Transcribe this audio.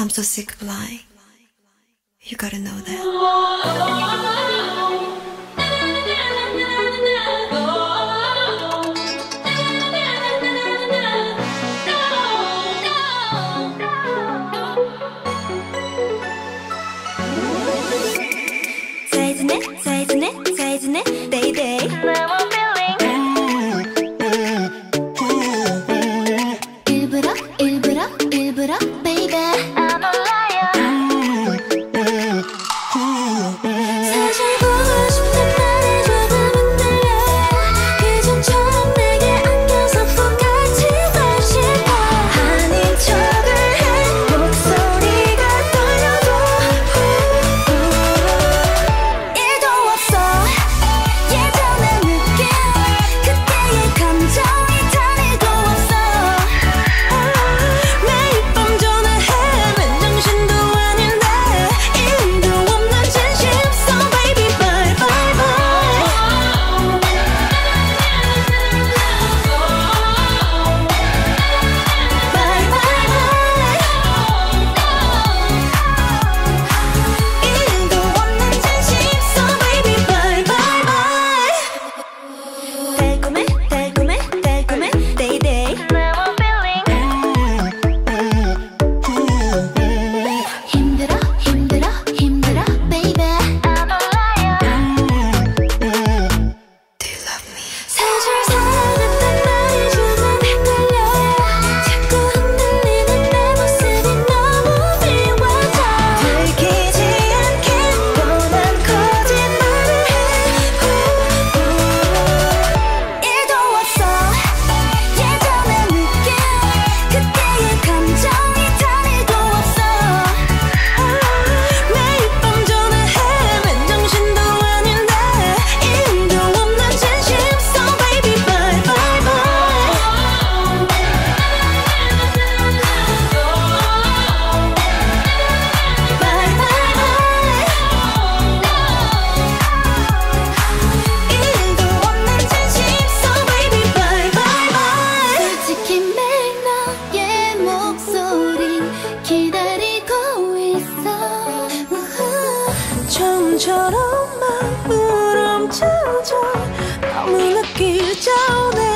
I'm so sick of lying. You gotta know that. サイズねサイズね 좀처럼 마음을 움켜줘 너무 늦기 전에